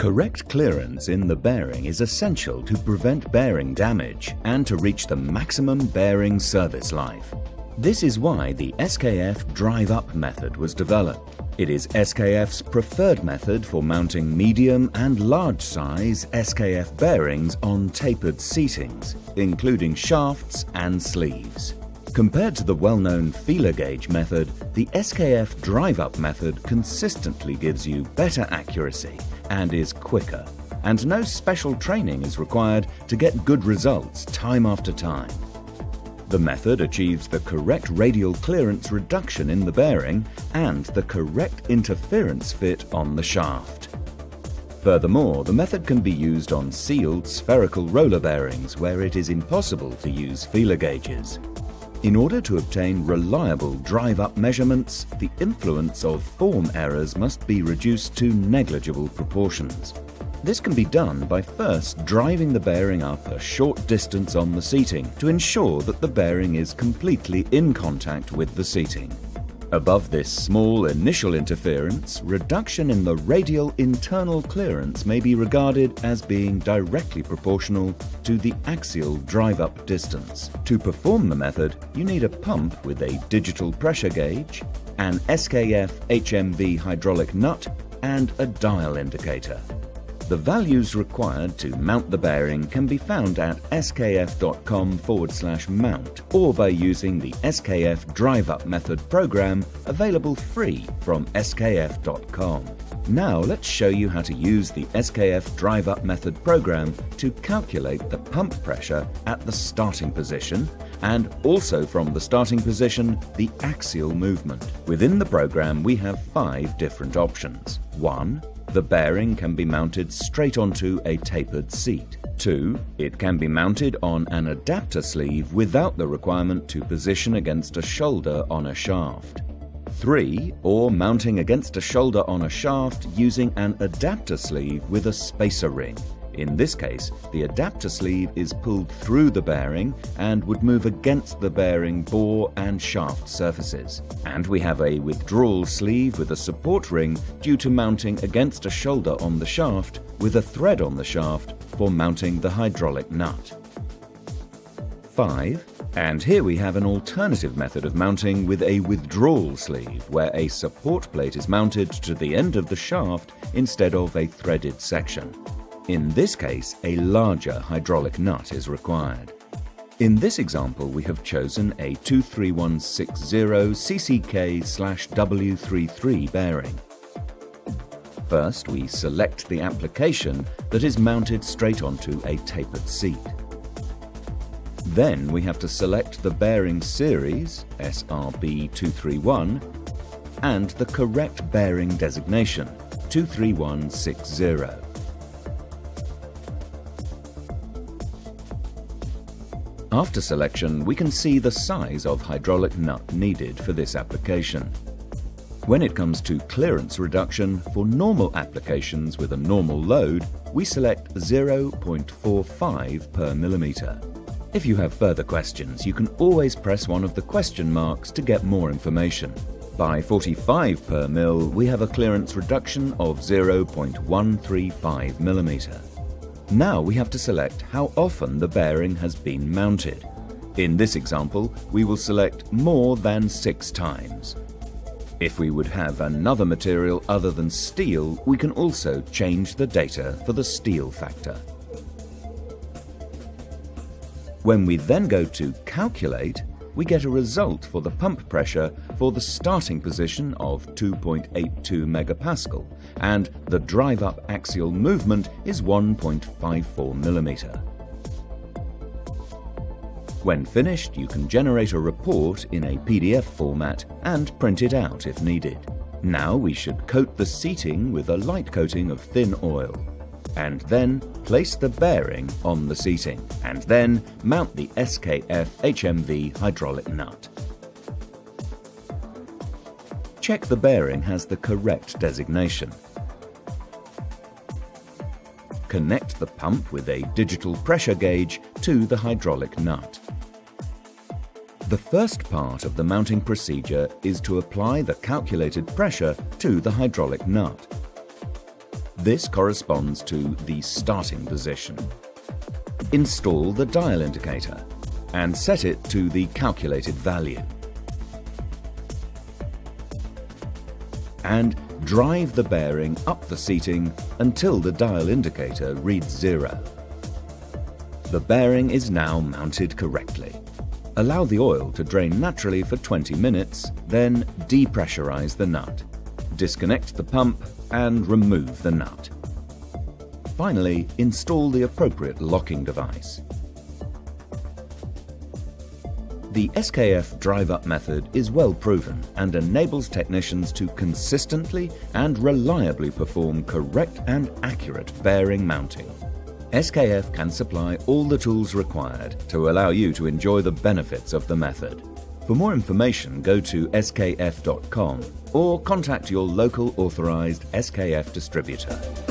Correct clearance in the bearing is essential to prevent bearing damage and to reach the maximum bearing service life. This is why the SKF drive-up method was developed. It is SKF's preferred method for mounting medium and large size SKF bearings on tapered seatings, including shafts and sleeves. Compared to the well-known feeler gauge method, the SKF drive-up method consistently gives you better accuracy and is quicker, and no special training is required to get good results time after time. The method achieves the correct radial clearance reduction in the bearing and the correct interference fit on the shaft. Furthermore, the method can be used on sealed spherical roller bearings where it is impossible to use feeler gauges. In order to obtain reliable drive-up measurements, the influence of form errors must be reduced to negligible proportions. This can be done by first driving the bearing up a short distance on the seating to ensure that the bearing is completely in contact with the seating. Above this small initial interference, reduction in the radial internal clearance may be regarded as being directly proportional to the axial drive-up distance. To perform the method, you need a pump with a digital pressure gauge, an SKF HMV hydraulic nut, and a dial indicator. The values required to mount the bearing can be found at skf.com forward slash mount or by using the SKF Drive Up Method program available free from skf.com. Now let's show you how to use the SKF Drive Up Method program to calculate the pump pressure at the starting position and also from the starting position the axial movement. Within the program we have five different options. 1 the bearing can be mounted straight onto a tapered seat. 2. It can be mounted on an adapter sleeve without the requirement to position against a shoulder on a shaft. 3. Or mounting against a shoulder on a shaft using an adapter sleeve with a spacer ring. In this case, the adapter sleeve is pulled through the bearing and would move against the bearing bore and shaft surfaces. And we have a withdrawal sleeve with a support ring due to mounting against a shoulder on the shaft with a thread on the shaft for mounting the hydraulic nut. 5. And here we have an alternative method of mounting with a withdrawal sleeve where a support plate is mounted to the end of the shaft instead of a threaded section. In this case, a larger hydraulic nut is required. In this example, we have chosen a 23160 CCK-W33 bearing. First, we select the application that is mounted straight onto a tapered seat. Then we have to select the bearing series, SRB231, and the correct bearing designation, 23160. After selection, we can see the size of hydraulic nut needed for this application. When it comes to clearance reduction, for normal applications with a normal load, we select 0.45 per millimetre. If you have further questions, you can always press one of the question marks to get more information. By 45 per mil, we have a clearance reduction of 0.135 millimetre. Now we have to select how often the bearing has been mounted. In this example, we will select more than six times. If we would have another material other than steel, we can also change the data for the steel factor. When we then go to Calculate, we get a result for the pump pressure for the starting position of 2.82 megapascal and the drive-up axial movement is 1.54 millimeter. When finished, you can generate a report in a PDF format and print it out if needed. Now we should coat the seating with a light coating of thin oil and then place the bearing on the seating, and then mount the SKF HMV hydraulic nut. Check the bearing has the correct designation. Connect the pump with a digital pressure gauge to the hydraulic nut. The first part of the mounting procedure is to apply the calculated pressure to the hydraulic nut. This corresponds to the starting position. Install the dial indicator and set it to the calculated value. And drive the bearing up the seating until the dial indicator reads zero. The bearing is now mounted correctly. Allow the oil to drain naturally for 20 minutes, then depressurize the nut. Disconnect the pump and remove the nut. Finally, install the appropriate locking device. The SKF drive-up method is well proven and enables technicians to consistently and reliably perform correct and accurate bearing mounting. SKF can supply all the tools required to allow you to enjoy the benefits of the method. For more information, go to skf.com or contact your local authorized SKF distributor.